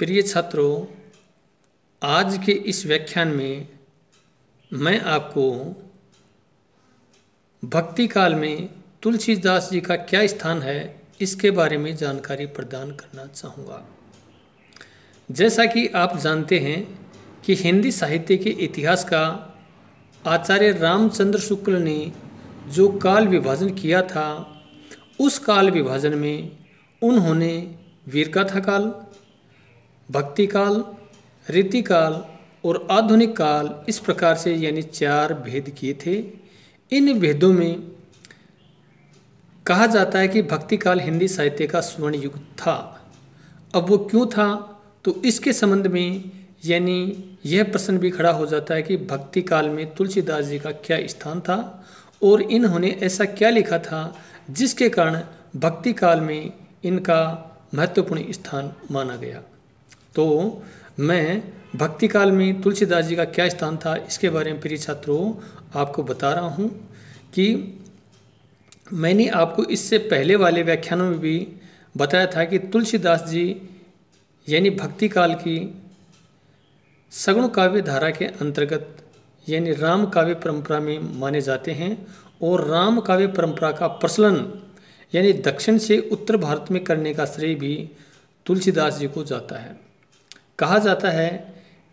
प्रिय छात्रों, आज के इस व्याख्यान में मैं आपको भक्ति काल में तुलसीदास जी का क्या स्थान है, इसके बारे में जानकारी प्रदान करना चाहूँगा। जैसा कि आप जानते हैं कि हिंदी साहित्य के इतिहास का आचार्य रामचंद्र शुक्ल ने जो काल विभाजन किया था, उस काल विभाजन में उन्होंने वीरगाथा काल भक्ति काल रीति काल और आधुनिक काल इस प्रकार से यानी चार भेद किए थे। इन भेदों में कहा जाता है कि भक्ति काल हिंदी साहित्य का स्वर्ण युग था। अब वो क्यों था? तो इसके संबंध में यानी यह प्रश्न भी खड़ा हो जाता है कि भक्ति काल में तुलसीदास जी का क्या स्थान था और इन्होंने ऐसा क्या लिखा था जिसके कारण भक्ति काल में इनका महत्वपूर्ण स्थान माना गया। तो मैं भक्ति काल में तुलसीदास जी का क्या स्थान था, इसके बारे में प्रिय छात्रों, आपको बता रहा हूँ कि मैंने आपको इससे पहले वाले व्याख्यानों में भी बताया था कि तुलसीदास जी यानी भक्ति काल की सगुण काव्य धारा के अंतर्गत यानी राम काव्य परंपरा में माने जाते हैं और राम काव्य परंपरा का प्रचलन यानी दक्षिण से उत्तर भारत में करने का श्रेय भी तुलसीदास जी को जाता है। कहा जाता है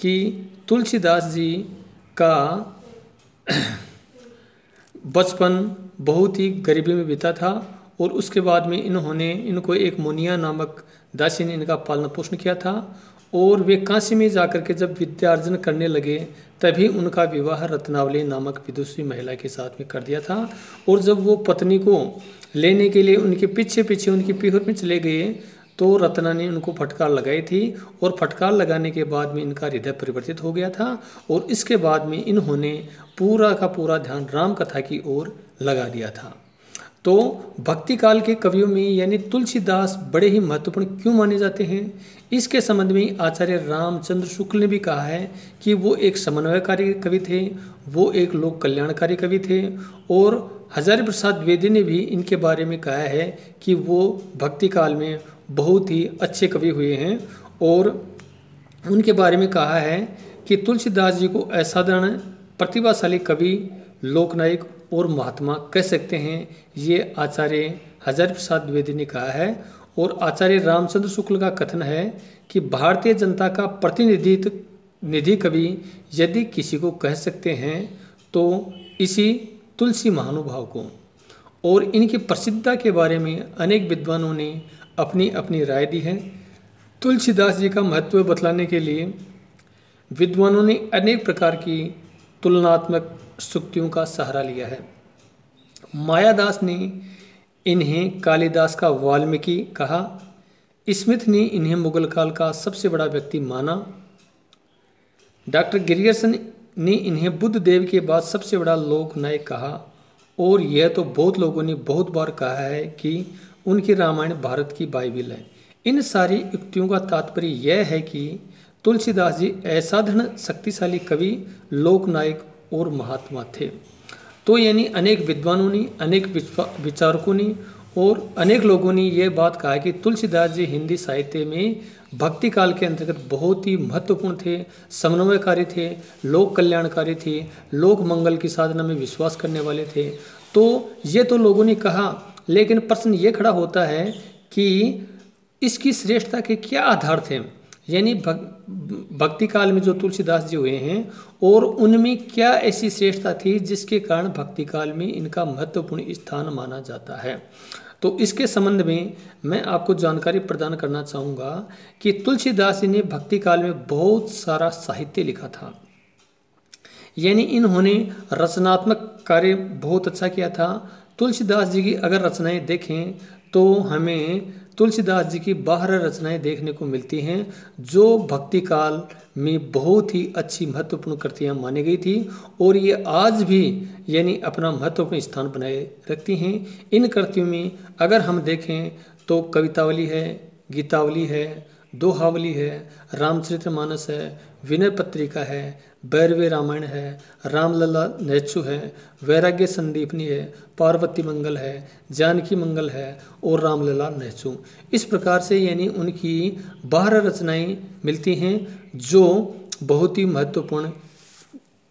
कि तुलसीदास जी का बचपन बहुत ही गरीबी में बीता था और उसके बाद में इन्होंने, इनको एक मुनिया नामक दासी ने इनका पालन पोषण किया था और वे काशी में जाकर के जब विद्यार्जन करने लगे, तभी उनका विवाह रत्नावली नामक विदुषी महिला के साथ में कर दिया था। और जब वो पत्नी को लेने के लिए उनके पीछे पीछे उनकी पीहर में चले गए तो रत्ना ने उनको फटकार लगाई थी और फटकार लगाने के बाद में इनका हृदय परिवर्तित हो गया था और इसके बाद में इन्होंने पूरा का पूरा ध्यान राम कथा की ओर लगा दिया था। तो भक्ति काल के कवियों में यानी तुलसीदास बड़े ही महत्वपूर्ण क्यों माने जाते हैं? इसके संबंध में आचार्य रामचंद्र शुक्ल ने भी कहा है कि वो एक समन्वयकारी कवि थे, वो एक लोक कल्याणकारी कवि थे और हजारी प्रसाद द्विवेदी ने भी इनके बारे में कहा है कि वो भक्ति काल में बहुत ही अच्छे कवि हुए हैं और उनके बारे में कहा है कि तुलसीदास जी को असाधारण प्रतिभाशाली कवि, लोकनायक और महात्मा कह सकते हैं। ये आचार्य हजारी प्रसाद द्विवेदी ने कहा है और आचार्य रामचंद्र शुक्ल का कथन है कि भारतीय जनता का प्रतिनिधित्व निधि कवि यदि किसी को कह सकते हैं तो इसी तुलसी महानुभाव को। और इनकी प्रसिद्धता के बारे में अनेक विद्वानों ने अपनी अपनी राय दी है। तुलसीदास जी का महत्व बतलाने के लिए विद्वानों ने अनेक प्रकार की तुलनात्मक सुक्तियों का सहारा लिया है। मायादास ने इन्हें कालिदास का वाल्मीकि कहा। स्मिथ ने इन्हें मुगल काल का सबसे बड़ा व्यक्ति माना। डॉक्टर गिरियर्सन ने इन्हें बुद्ध देव के बाद सबसे बड़ा लोक नायक कहा। और यह तो बहुत लोगों ने बहुत बार कहा है कि उनकी रामायण भारत की बाइबिल है। इन सारी युक्तियों का तात्पर्य यह है कि तुलसीदास जी असाधारण शक्तिशाली कवि, लोकनायक और महात्मा थे। तो यानी अनेक विद्वानों ने, अनेक विचारकों ने और अनेक लोगों ने यह बात कहा कि तुलसीदास जी हिंदी साहित्य में भक्ति काल के अंतर्गत बहुत ही महत्वपूर्ण थे, समन्वयकारी थे, लोक कल्याणकारी थे, लोक मंगल की साधना में विश्वास करने वाले थे। तो ये तो लोगों ने कहा लेकिन प्रश्न ये खड़ा होता है कि इसकी श्रेष्ठता के क्या आधार थे? यानी भक, भक्ति काल में जो तुलसीदास जी हुए हैं और उनमें क्या ऐसी श्रेष्ठता थी जिसके कारण भक्ति काल में इनका महत्वपूर्ण स्थान माना जाता है? तो इसके संबंध में मैं आपको जानकारी प्रदान करना चाहूँगा कि तुलसीदास जी ने भक्ति काल में बहुत सारा साहित्य लिखा था। यानी इन्होंने रचनात्मक कार्य बहुत अच्छा किया था तुलसीदास जी की अगर रचनाएँ देखें तो हमें तुलसीदास जी की बाहर रचनाएँ देखने को मिलती हैं, जो भक्ति काल में बहुत ही अच्छी महत्वपूर्ण कृतियाँ मानी गई थी, और ये आज भी, यानी अपना महत्वपूर्ण स्थान बनाए रखती हैं। इन कृतियों में अगर हम देखें तो कवितावली है, गीतावली है, दोहावली है, रामचरितमानस है, विनय पत्रिका है भैरवे रामायण है, रामलला नैचु है, वैराग्य संदीपनी है, पार्वती मंगल है, जानकी मंगल है और रामलला नैचु। इस प्रकार से यानी उनकी बारह रचनाएँ मिलती हैं जो बहुत ही महत्वपूर्ण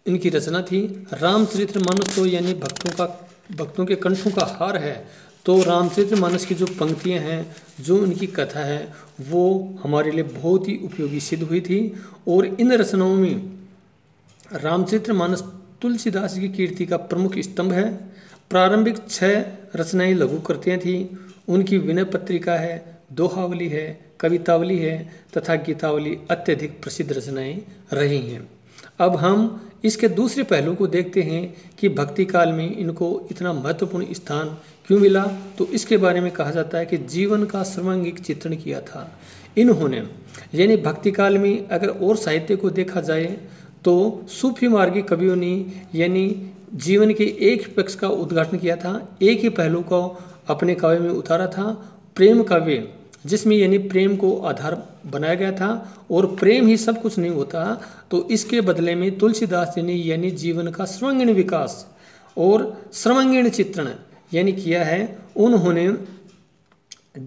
इनकी रचना थी। रामचरित्र मानस तो यानी भक्तों का, भक्तों के कंठों का हार है। तो रामचरित्र मानस की जो पंक्तियाँ हैं, जो उनकी कथा है, वो हमारे लिए बहुत ही उपयोगी सिद्ध हुई थी और इन रचनाओं में रामचरित्र मानस तुलसीदास की कीर्ति का प्रमुख स्तंभ है। प्रारंभिक छह रचनाएँ लघु कृतियाँ थी। उनकी विनय पत्रिका है, दोहावली है, कवितावली है तथा गीतावली अत्यधिक प्रसिद्ध रचनाएँ रही हैं। अब हम इसके दूसरे पहलू को देखते हैं कि भक्ति काल में इनको इतना महत्वपूर्ण स्थान क्यों मिला। तो इसके बारे में कहा जाता है कि जीवन का सर्वांगिक चित्रण किया था। इन्होंने, यानी भक्ति काल में अगर और साहित्य को देखा जाए तो सूफी मार्गी कवियों ने, यानी जीवन के एक पक्ष का उद्घाटन किया था, एक ही पहलू को अपने काव्य में उतारा था, प्रेम काव्य, जिसमें यानी प्रेम को आधार बनाया गया था, और प्रेम ही सब कुछ नहीं होता तो इसके बदले में तुलसीदास जी ने यानी जीवन का सर्वांगीण विकास और सर्वांगीण चित्रण यानी किया है, उन्होंने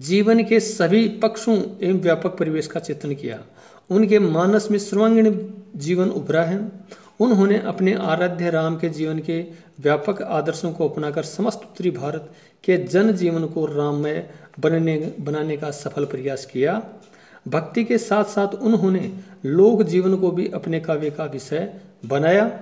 जीवन के सभी पक्षों एवं व्यापक परिवेश का चित्रण किया। उनके मानस में सर्वांगीण जीवन उभरा है। उन्होंने अपने आराध्य राम के जीवन के व्यापक आदर्शों को अपनाकर समस्त उत्तरी भारत के जन जीवन को राममय बनने, बनाने का सफल प्रयास किया। भक्ति के साथ साथ उन्होंने लोक जीवन को भी अपने काव्य का विषय बनाया।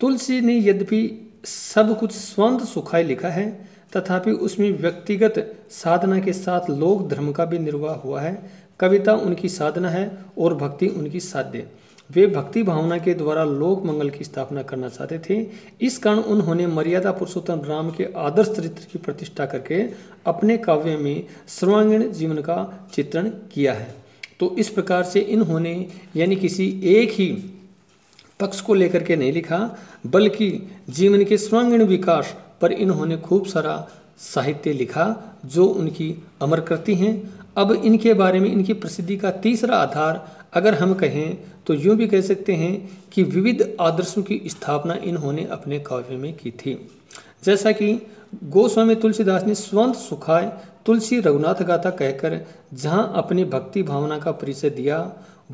तुलसी ने यद्यपि सब कुछ स्वंत सुखाय लिखा है, तथापि उसमें व्यक्तिगत साधना के साथ लोक धर्म का भी निर्वाह हुआ है। कविता उनकी साधना है और भक्ति उनकी साध्य। वे भक्ति भावना के द्वारा लोक मंगल की स्थापना करना चाहते थे। इस कारण उन्होंने मर्यादा पुरुषोत्तम राम के आदर्श चरित्र की प्रतिष्ठा करके अपने काव्य में सर्वांगीण जीवन का चित्रण किया है। तो इस प्रकार से इन्होंने यानी किसी एक ही पक्ष को लेकर के नहीं लिखा, बल्कि जीवन के स्वांगीण विकास पर इन्होंने खूब सारा साहित्य लिखा, जो उनकी अमर कृति हैं। अब इनके बारे में, इनकी प्रसिद्धि का तीसरा आधार अगर हम कहें तो यूँ भी कह सकते हैं कि विविध आदर्शों की स्थापना इन्होंने अपने काव्य में की थी। जैसा कि गोस्वामी तुलसीदास ने स्वंत सुखाय तुलसी रघुनाथ गाथा कहकर, जहाँ अपनी भक्ति भावना का परिचय दिया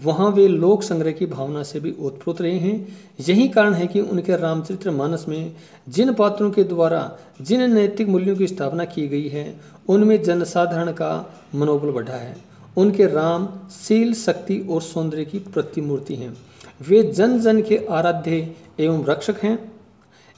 वहाँ वे लोक संग्रह की भावना से भी ओतप्रोत रहे हैं। यही कारण है कि उनके रामचरित्र मानस में जिन पात्रों के द्वारा जिन नैतिक मूल्यों की स्थापना की गई है, उनमें जनसाधारण का मनोबल बढ़ा है। उनके राम, शील, शक्ति और सौंदर्य की प्रतिमूर्ति हैं। वे जन जन के आराध्य एवं रक्षक हैं।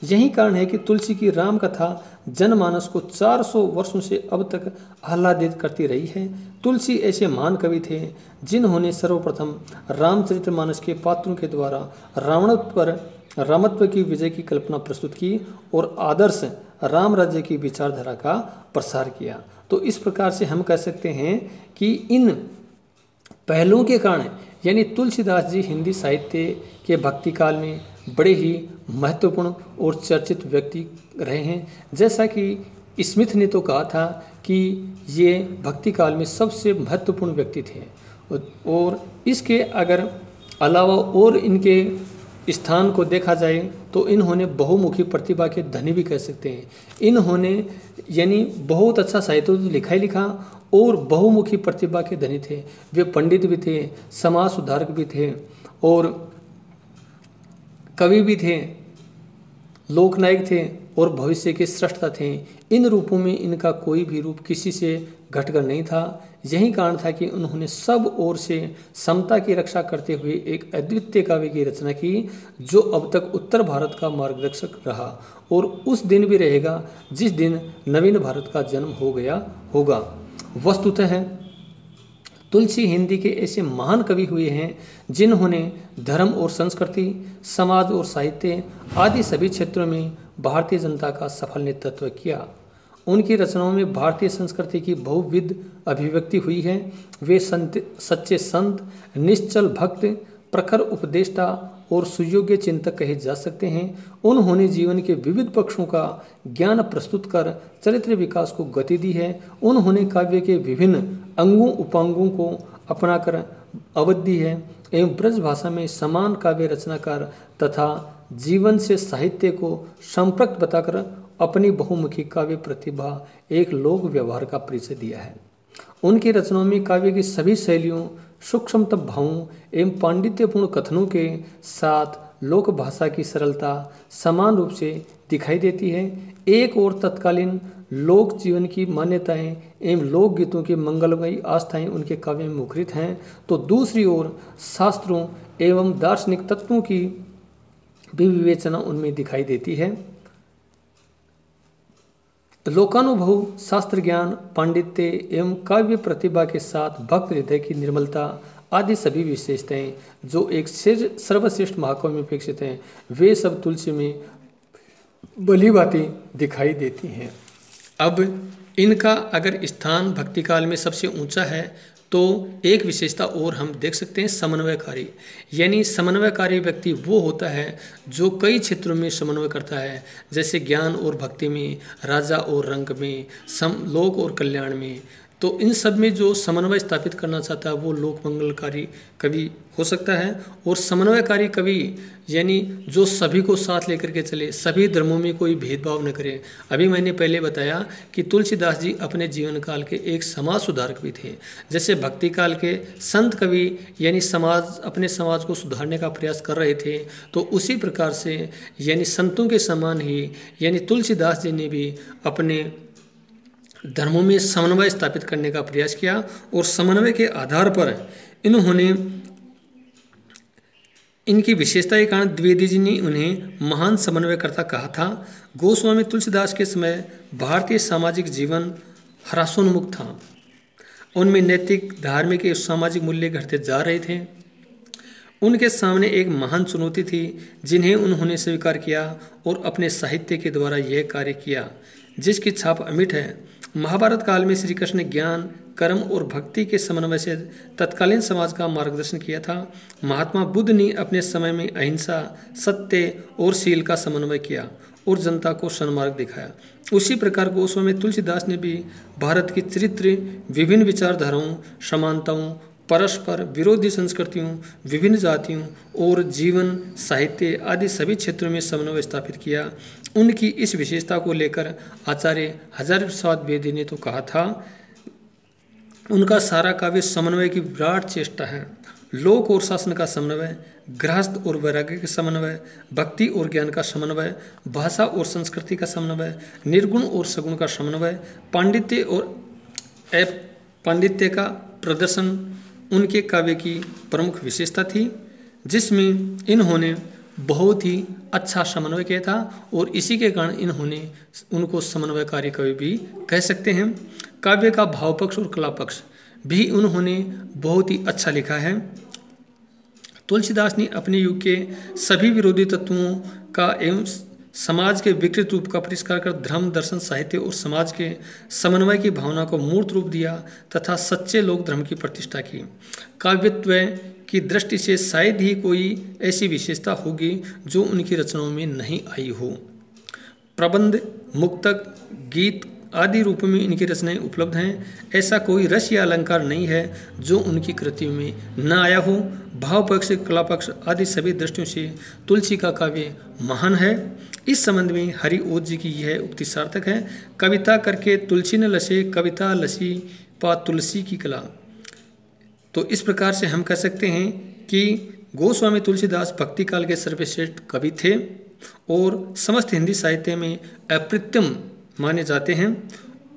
यही कारण है कि तुलसी की राम कथा जनमानस को 400 वर्षों से अब तक आह्लादित करती रही है। तुलसी ऐसे महान कवि थे जिन्होंने सर्वप्रथम रामचरित्र मानस के पात्रों के द्वारा रावण पर रामत्व की विजय की कल्पना प्रस्तुत की और आदर्श राम राज्य की विचारधारा का प्रसार किया। तो इस प्रकार से हम कह सकते हैं कि इन पहलुओं के कारण यानी तुलसीदास जी हिंदी साहित्य के भक्ति काल में बड़े ही महत्वपूर्ण और चर्चित व्यक्ति रहे हैं। जैसा कि स्मिथ ने तो कहा था कि ये भक्ति काल में सबसे महत्वपूर्ण व्यक्ति थे। और इसके अगर अलावा और इनके स्थान को देखा जाए तो इन्होंने बहुमुखी प्रतिभा के धनी भी कह सकते हैं। इन्होंने यानी बहुत अच्छा साहित्य तो लिखा ही लिखा और बहुमुखी प्रतिभा के धनी थे। वे पंडित भी थे, समाज सुधारक भी थे और कवि भी थे, लोकनायक थे और भविष्य के सृष्टा थे, इन रूपों में इनका कोई भी रूप किसी से घटकर नहीं था। यही कारण था कि उन्होंने सब ओर से समता की रक्षा करते हुए एक अद्वितीय काव्य की रचना की, जो अब तक उत्तर भारत का मार्गदर्शक रहा और उस दिन भी रहेगा जिस दिन नवीन भारत का जन्म हो गया होगा। वस्तुतः तुलसी हिंदी के ऐसे महान कवि हुए हैं, जिन्होंने धर्म और संस्कृति, समाज और साहित्य आदि सभी क्षेत्रों में भारतीय जनता का सफल नेतृत्व किया। उनकी रचनाओं में भारतीय संस्कृति की बहुविध अभिव्यक्ति हुई है। वे संत, सच्चे संत, निश्चल भक्त, प्रखर उपदेष्टा और सुयोग्य चिंतक कहे जा सकते हैं। उन्होंने जीवन के विविध पक्षों का ज्ञान प्रस्तुत कर चरित्र विकास को गति दी है। उन्होंने काव्य के विभिन्न अंगों, उपांगों को अपनाकर अवधि है एवं ब्रज भाषा में समान काव्य रचनाकार तथा जीवन से साहित्य को संप्रक्त बताकर अपनी बहुमुखी काव्य प्रतिभा एक लोक व्यवहार का परिचय दिया है। उनकी रचनाओं में काव्य की सभी शैलियों सूक्ष्म भावों एवं पांडित्यपूर्ण कथनों के साथ लोक भाषा की सरलता समान रूप से दिखाई देती है। एक और तत्कालीन लोक जीवन की मान्यताएँ एवं लोक गीतों की मंगलमयी आस्थाएँ उनके काव्य में मुखरित हैं तो दूसरी ओर शास्त्रों एवं दार्शनिक तत्वों की भी विवेचना उनमें दिखाई देती है। लोकानुभव, शास्त्र ज्ञान पांडित्य एवं काव्य प्रतिभा के साथ भक्त हृदय की निर्मलता आदि सभी विशेषताएँ जो एक सर्वश्रेष्ठ महाकाव्य में अपेक्षित हैं। वे सब तुलसी में भली बातें दिखाई देती हैं। अब इनका अगर स्थान भक्ति काल में सबसे ऊँचा है तो एक विशेषता और हम देख सकते हैं समन्वयकारी। यानी समन्वयकारी व्यक्ति वो होता है जो कई क्षेत्रों में समन्वय करता है, जैसे ज्ञान और भक्ति में, राजा और रंग में, सम, लोक और कल्याण में। तो इन सब में जो समन्वय स्थापित करना चाहता है, वो लोक मंगलकारी कवि हो सकता है। और समन्वयकारी कवि, यानी जो सभी को साथ लेकर के चले, सभी धर्मों में कोई भेदभाव न करे। अभी मैंने पहले बताया कि तुलसीदास जी अपने जीवन काल के एक समाज सुधारक भी थे। जैसे भक्ति काल के संत कवि, यानी समाज, अपने समाज को सुधारने का प्रयास कर रहे थे तो उसी प्रकार से, यानी संतों के समान ही, यानी तुलसीदास जी ने भी अपने धर्मों में समन्वय स्थापित करने का प्रयास किया और समन्वय के आधार पर इन्होंने इनकी विशेषता के कारण द्विवेदी जी ने उन्हें महान समन्वयकर्ता कहा था। गोस्वामी तुलसीदास के समय भारतीय सामाजिक जीवन हरासोन्मुख था। उनमें नैतिक, धार्मिक एवं सामाजिक मूल्य घटते जा रहे थे। उनके सामने एक महान चुनौती थी, जिन्हें उन्होंने स्वीकार किया और अपने साहित्य के द्वारा यह कार्य किया, जिसकी छाप अमिट है। महाभारत काल में श्री कृष्ण ने ज्ञान, कर्म और भक्ति के समन्वय से तत्कालीन समाज का मार्गदर्शन किया था। महात्मा बुद्ध ने अपने समय में अहिंसा, सत्य और शील का समन्वय किया और जनता को सन्मार्ग दिखाया। उसी प्रकार गोस्वामी तुलसीदास ने भी भारत की चरित्र, विभिन्न विचारधाराओं, समानताओं परस्पर विरोधी संस्कृतियों विभिन्न जातियों और जीवन, साहित्य आदि सभी क्षेत्रों में समन्वय स्थापित किया। उनकी इस विशेषता को लेकर आचार्य हज़ार प्रसाद बेदी ने तो कहा था, उनका सारा काव्य समन्वय की विराट चेष्टा है। लोक और शासन का समन्वय, गृहस्थ और वैराग्य का समन्वय, भक्ति और ज्ञान का समन्वय, भाषा और संस्कृति का समन्वय, निर्गुण और सगुण का समन्वय, पांडित्य और पांडित्य का प्रदर्शन उनके काव्य की प्रमुख विशेषता थी, जिसमें इन्होंने बहुत ही अच्छा समन्वय किया था और इसी के कारण इन्होंने उनको समन्वयकारी कवि भी कह सकते हैं। काव्य का भाव पक्ष और कला पक्ष भी उन्होंने बहुत ही अच्छा लिखा है। तुलसीदास ने अपने युग के सभी विरोधी तत्वों का एवं समाज के विकृत रूप का परिष्कार कर धर्म, दर्शन, साहित्य और समाज के समन्वय की भावना को मूर्त रूप दिया तथा सच्चे लोक धर्म की प्रतिष्ठा की। काव्यत्व की दृष्टि से शायद ही कोई ऐसी विशेषता होगी जो उनकी रचनाओं में नहीं आई हो। प्रबंध, मुक्तक, गीत आदि रूपों में इनकी रचनाएँ उपलब्ध हैं। ऐसा कोई रस या अलंकार नहीं है जो उनकी कृतियों में न आया हो। भाव पक्ष कला पक्ष आदि सभी दृष्टियों से तुलसी का काव्य महान है। इस संबंध में हरि ओज जी की यह उक्ति सार्थक है। कविता करके तुलसी न लसे, कविता लसी पा तुलसी की कला। तो इस प्रकार से हम कह सकते हैं कि गोस्वामी तुलसीदास भक्ति काल के सर्वश्रेष्ठ कवि थे और समस्त हिंदी साहित्य में अप्रत्यम माने जाते हैं।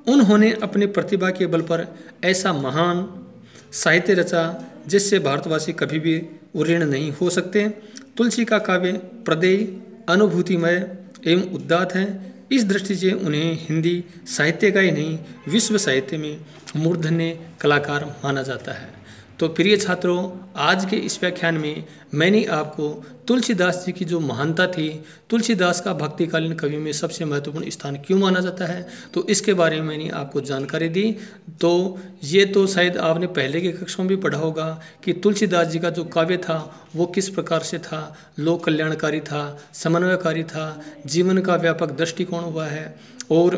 उन्होंने अपनी प्रतिभा के बल पर ऐसा महान साहित्य रचा, जिससे भारतवासी कभी भी उऋण नहीं हो सकते। तुलसी का काव्य प्रदेय, अनुभूतिमय एवं उद्दात है। इस दृष्टि से उन्हें हिंदी साहित्य का ही नहीं, विश्व साहित्य में मूर्धन्य कलाकार माना जाता है। तो प्रिय छात्रों, आज के इस व्याख्यान में मैंने आपको तुलसीदास जी की जो महानता थी, तुलसीदास का भक्तिकालीन कवि में सबसे महत्वपूर्ण स्थान क्यों माना जाता है तो इसके बारे में मैंने आपको जानकारी दी। तो ये तो शायद आपने पहले के कक्षों में भी पढ़ा होगा कि तुलसीदास जी का जो काव्य था, वो किस प्रकार से था? लोक कल्याणकारी था, समन्वयकारी था, जीवन का व्यापक दृष्टिकोण हुआ है, और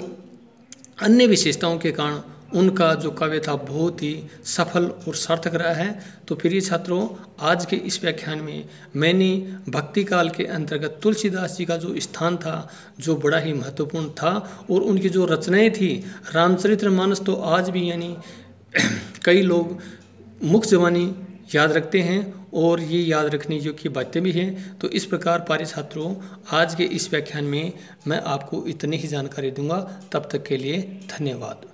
अन्य विशेषताओं के कारण उनका जो काव्य था बहुत ही सफल और सार्थक रहा है। तो प्रिय छात्रों, आज के इस व्याख्यान में मैंने भक्ति काल के अंतर्गत तुलसीदास जी का जो स्थान था, जो बड़ा ही महत्वपूर्ण था, और उनकी जो रचनाएँ थी, रामचरित्र मानस तो आज भी यानी कई लोग मुख्य जवानी याद रखते हैं, और ये याद रखने योग्य बातें भी हैं। तो इस प्रकार पारे छात्रों, आज के इस व्याख्यान में मैं आपको इतनी ही जानकारी दूँगा। तब तक के लिए धन्यवाद।